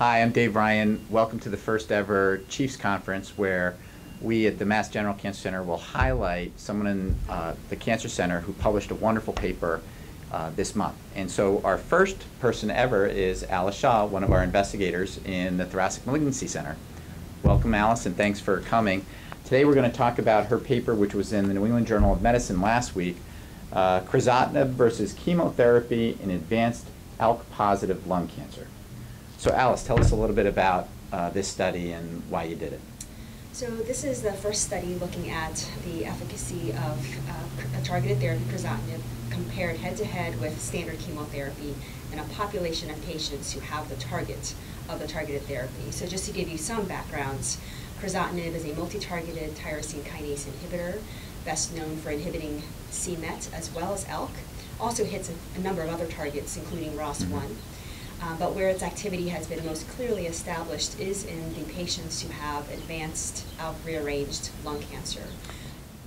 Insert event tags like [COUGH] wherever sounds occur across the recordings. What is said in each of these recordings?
Hi, I'm Dave Ryan. Welcome to the first ever Chiefs Conference where we at the Mass General Cancer Center will highlight someone in uh, the Cancer Center who published a wonderful paper uh, this month. And so our first person ever is Alice Shaw, one of our investigators in the Thoracic Malignancy Center. Welcome, Alice, and thanks for coming. Today we're going to talk about her paper, which was in the New England Journal of Medicine last week, uh, crizotinib versus chemotherapy in advanced ALK-positive lung cancer. So Alice, tell us a little bit about uh, this study and why you did it. So this is the first study looking at the efficacy of uh, a targeted therapy, crizotinib, compared head-to-head -head with standard chemotherapy in a population of patients who have the target of the targeted therapy. So just to give you some backgrounds, crizotinib is a multi-targeted tyrosine kinase inhibitor, best known for inhibiting c-Met as well as ALK. Also hits a, a number of other targets, including ROS1. Mm -hmm. Uh, but where its activity has been most clearly established is in the patients who have advanced ALK rearranged lung cancer.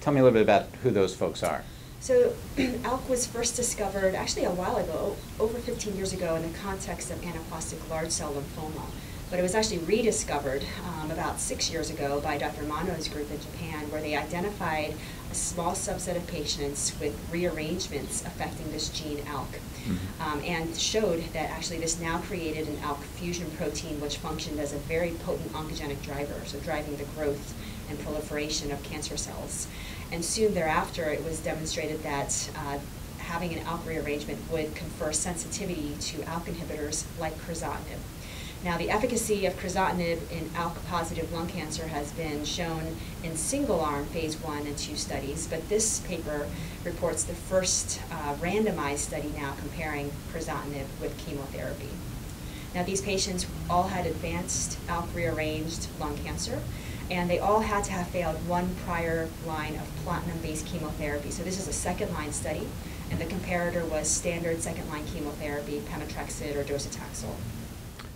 Tell me a little bit about who those folks are. So [CLEARS THROAT] ALK was first discovered actually a while ago, over 15 years ago, in the context of anaplastic large cell lymphoma but it was actually rediscovered um, about six years ago by Dr. Mano's group in Japan, where they identified a small subset of patients with rearrangements affecting this gene ALK, mm -hmm. um, and showed that actually this now created an ALK fusion protein which functioned as a very potent oncogenic driver, so driving the growth and proliferation of cancer cells. And soon thereafter, it was demonstrated that uh, having an ALK rearrangement would confer sensitivity to ALK inhibitors like crizotinib. Now, the efficacy of crizotinib in ALK-positive lung cancer has been shown in single-arm phase one and two studies, but this paper reports the first uh, randomized study now comparing crizotinib with chemotherapy. Now, these patients all had advanced ALK-rearranged lung cancer, and they all had to have failed one prior line of platinum-based chemotherapy. So this is a second-line study, and the comparator was standard second-line chemotherapy, pemetrexed or docetaxel.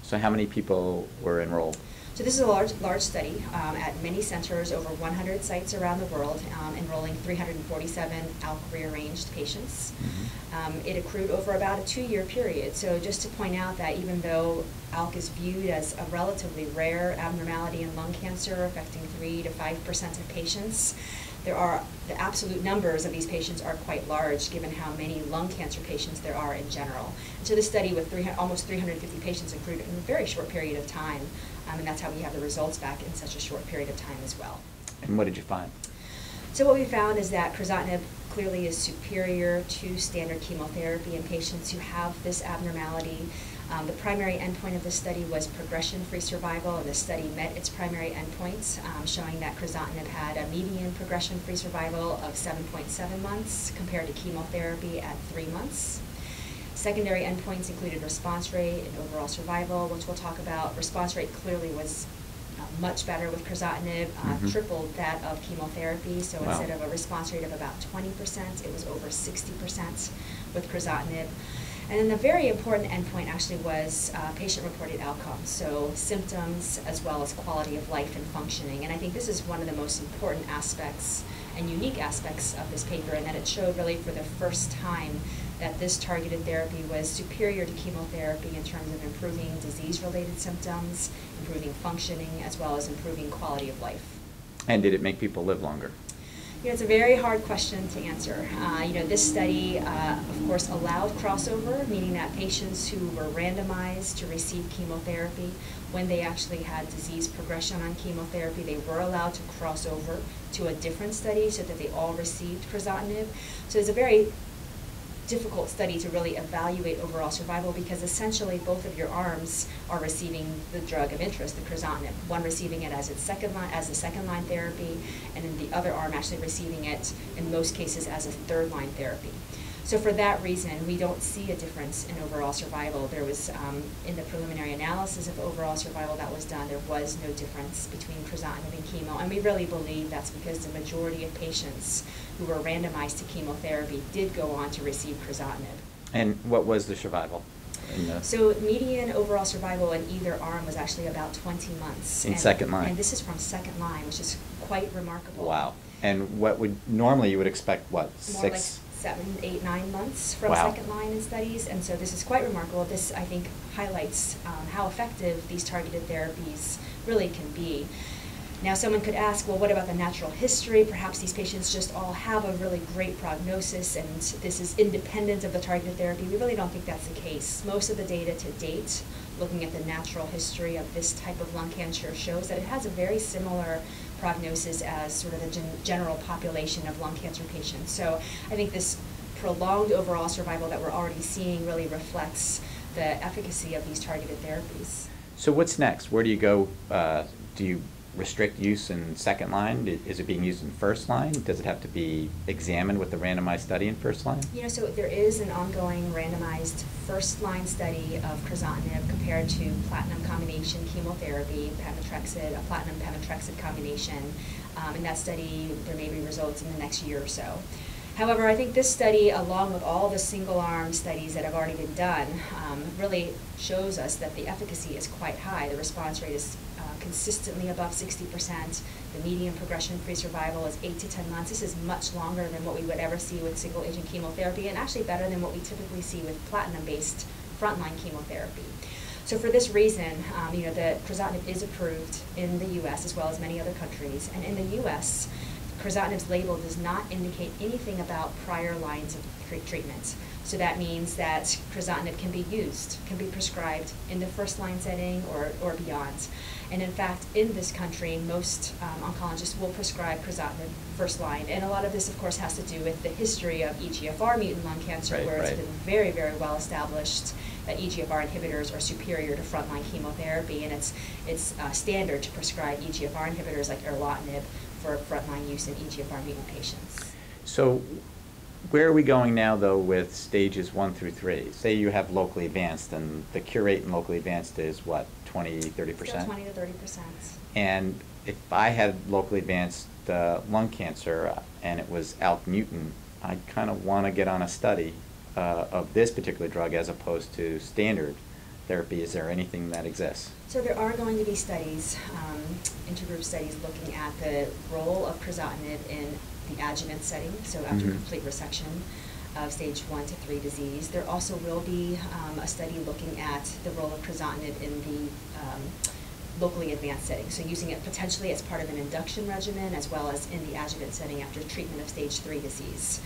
So how many people were enrolled? So this is a large, large study um, at many centers, over 100 sites around the world, um, enrolling 347 ALK rearranged patients. Mm -hmm. um, it accrued over about a two-year period. So just to point out that even though ALK is viewed as a relatively rare abnormality in lung cancer, affecting 3 to 5% of patients, there are the absolute numbers of these patients are quite large given how many lung cancer patients there are in general. And so this study with 300, almost 350 patients accrued in a very short period of time, um, and that's how we have the results back in such a short period of time as well. And what did you find? So what we found is that crizotinib clearly is superior to standard chemotherapy in patients who have this abnormality. Um, the primary endpoint of the study was progression-free survival, and the study met its primary endpoints, um, showing that crizotinib had a median progression-free survival of 7.7 months compared to chemotherapy at three months. Secondary endpoints included response rate and overall survival, which we'll talk about. Response rate clearly was uh, much better with crizotinib, uh, mm -hmm. tripled that of chemotherapy. So wow. instead of a response rate of about 20%, it was over 60% with crizotinib. And then the very important endpoint actually was uh, patient-reported outcomes, so symptoms as well as quality of life and functioning. And I think this is one of the most important aspects and unique aspects of this paper, and that it showed really for the first time that this targeted therapy was superior to chemotherapy in terms of improving disease-related symptoms, improving functioning, as well as improving quality of life. And did it make people live longer? You know, it's a very hard question to answer. Uh, you know, this study, uh, of course, allowed crossover, meaning that patients who were randomized to receive chemotherapy, when they actually had disease progression on chemotherapy, they were allowed to cross over to a different study so that they all received crizotinib. So it's a very difficult study to really evaluate overall survival because essentially both of your arms are receiving the drug of interest, the crizotinib. One receiving it as its second line, as a second line therapy, and then the other arm actually receiving it in most cases as a third line therapy. So for that reason, we don't see a difference in overall survival. There was, um, in the preliminary analysis of overall survival that was done, there was no difference between crizotinib and chemo, and we really believe that's because the majority of patients who were randomized to chemotherapy did go on to receive crizotinib. And what was the survival? So median overall survival in either arm was actually about 20 months. In and, second line? And this is from second line, which is quite remarkable. Wow. And what would, normally you would expect what, More six? Seven, eight, nine months from Wow. second line in studies, and so this is quite remarkable. This, I think, highlights um, how effective these targeted therapies really can be. Now, someone could ask, well, what about the natural history? Perhaps these patients just all have a really great prognosis and this is independent of the targeted therapy. We really don't think that's the case. Most of the data to date, looking at the natural history of this type of lung cancer, shows that it has a very similar prognosis as sort of the gen- general population of lung cancer patients. So I think this prolonged overall survival that we're already seeing really reflects the efficacy of these targeted therapies. So what's next? Where do you go? Uh, do you restrict use in second line? Is it being used in first line? Does it have to be examined with the randomized study in first line? You know, so there is an ongoing randomized first-line study of crizotinib compared to platinum combination chemotherapy, pemetrexed, a platinum pemetrexed combination. Um, in that study, there may be results in the next year or so. However, I think this study, along with all the single-arm studies that have already been done, um, really shows us that the efficacy is quite high. The response rate is consistently above 60%. The median progression-free survival is 8 to 10 months. This is much longer than what we would ever see with single-agent chemotherapy, and actually better than what we typically see with platinum-based frontline chemotherapy. So for this reason, um, you know, the crizotinib is approved in the U.S. as well as many other countries, and in the U.S., crizotinib's label does not indicate anything about prior lines of treatment. So that means that crizotinib can be used, can be prescribed in the first line setting or, or beyond. And in fact, in this country, most um, oncologists will prescribe crizotinib first line. And a lot of this, of course, has to do with the history of EGFR mutant lung cancer, Right, where it's right. been very, very well established that EGFR inhibitors are superior to frontline chemotherapy, and it's, it's uh, standard to prescribe EGFR inhibitors like erlotinib for frontline use in EGFR mutant patients. So where are we going now, though, with stages one through three? Say you have locally advanced, and the cure rate in locally advanced is what, 20, 30 percent? twenty to thirty percent. And if I had locally advanced uh, lung cancer uh, and it was ALK mutant, I'd kind of want to get on a study uh, of this particular drug as opposed to standard therapy. Is there anything that exists? So there are going to be studies, um, intergroup studies, looking at the role of crizotinib in the adjuvant setting, so after Mhm. complete resection of stage one to three disease. There also will be um, a study looking at the role of crizotinib in the um, locally advanced setting, so using it potentially as part of an induction regimen as well as in the adjuvant setting after treatment of stage three disease.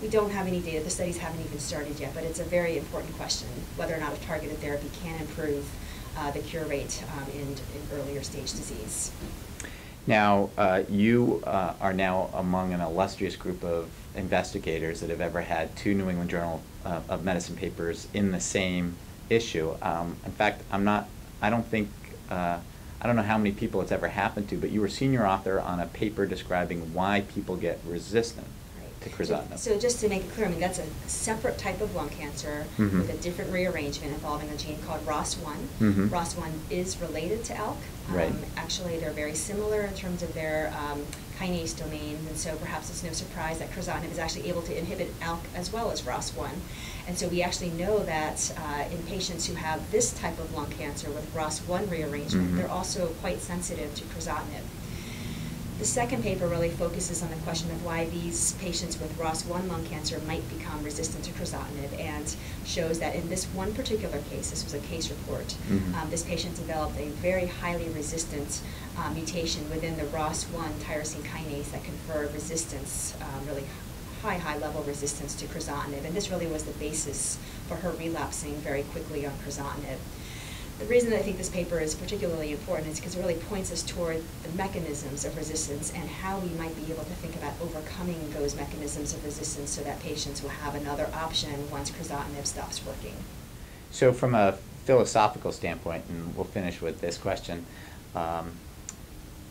We don't have any data, the studies haven't even started yet, but it's a very important question, whether or not a targeted therapy can improve uh, the cure rate um, in, in earlier stage disease. Now, uh, you uh, are now among an illustrious group of investigators that have ever had two New England Journal uh, of Medicine papers in the same issue. Um, in fact, I'm not, I don't think, uh, I don't know how many people it's ever happened to, but you were senior author on a paper describing why people get resistant Right. crizotinib. So just to make it clear, I mean, that's a separate type of lung cancer Mhm. with a different rearrangement involving a gene called ROS1. Mhm. ROS1 is related to ALK. Right. Um, Actually, they're very similar in terms of their um, kinase domains, and so perhaps it's no surprise that crizotinib is actually able to inhibit ALK as well as ROS1. And so we actually know that uh, in patients who have this type of lung cancer with ROS1 rearrangement, Mhm. they're also quite sensitive to crizotinib. The second paper really focuses on the question of why these patients with ROS1 lung cancer might become resistant to crizotinib and shows that in this one particular case, this was a case report, Mhm. um, this patient developed a very highly resistant uh, mutation within the ROS1 tyrosine kinase that conferred resistance, um, really high, high level resistance to crizotinib. And this really was the basis for her relapsing very quickly on crizotinib. The reason I think this paper is particularly important is because it really points us toward the mechanisms of resistance and how we might be able to think about overcoming those mechanisms of resistance so that patients will have another option once crizotinib stops working. So from a philosophical standpoint, and we'll finish with this question, um,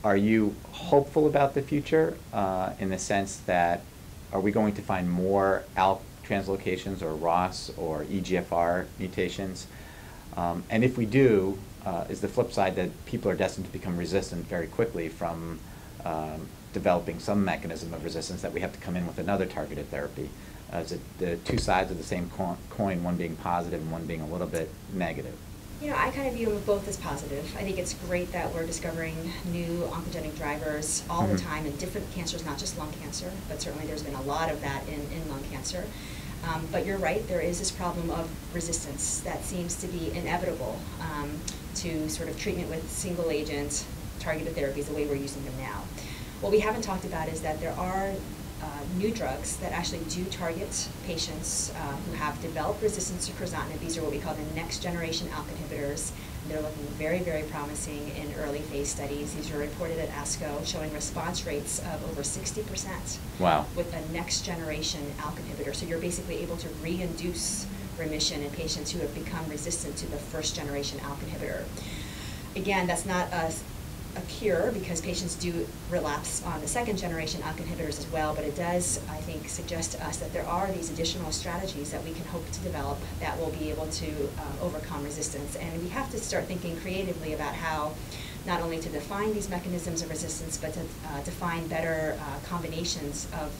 are you hopeful about the future uh, in the sense that are we going to find more ALK translocations or ROS or EGFR mutations? Um, and if we do, uh, is the flip side that people are destined to become resistant very quickly from um, developing some mechanism of resistance that we have to come in with another targeted therapy? Uh, is it the two sides of the same co- coin, one being positive and one being a little bit negative? You know, I kind of view them both as positive. I think it's great that we're discovering new oncogenic drivers all the Mhm. time in different cancers, not just lung cancer, but certainly there's been a lot of that in, in lung cancer. Um, but you're right, there is this problem of resistance that seems to be inevitable um, to sort of treatment with single agent targeted therapies the way we're using them now. What we haven't talked about is that there are uh, new drugs that actually do target patients uh, who have developed resistance to crizotinib. These are what we call the next generation ALK inhibitors. They're looking very, very promising in early phase studies. These were reported at ASCO showing response rates of over 60% Wow. with a next generation ALK inhibitor. So you're basically able to re-induce remission in patients who have become resistant to the first generation ALK inhibitor. Again, that's not a, a cure because patients do relapse on the second generation ALK inhibitors as well, but it does, I think, suggest to us that there are these additional strategies that we can hope to develop that will be able to uh, overcome resistance. And we have to start thinking creatively about how not only to define these mechanisms of resistance, but to uh, define better uh, combinations of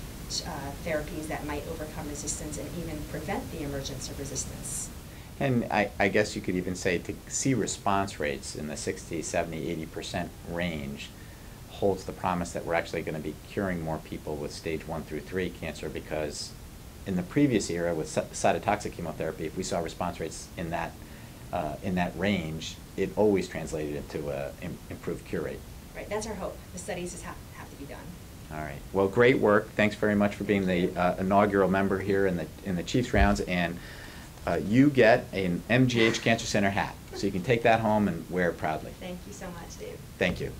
uh, therapies that might overcome resistance and even prevent the emergence of resistance. And I, I guess you could even say to see response rates in the 60, 70, 80% range holds the promise that we're actually going to be curing more people with stage one through three cancer because in the previous era with cytotoxic chemotherapy, if we saw response rates in that, uh, in that range, it always translated into a im- improved cure rate. Right, that's our hope. The studies just have, have to be done. All right. Well, great work. Thanks very much for being the uh, inaugural member here in the in the Chiefs rounds, and uh, you get an MGH Cancer Center hat, so you can take that home and wear it proudly. Thank you so much, Dave. Thank you.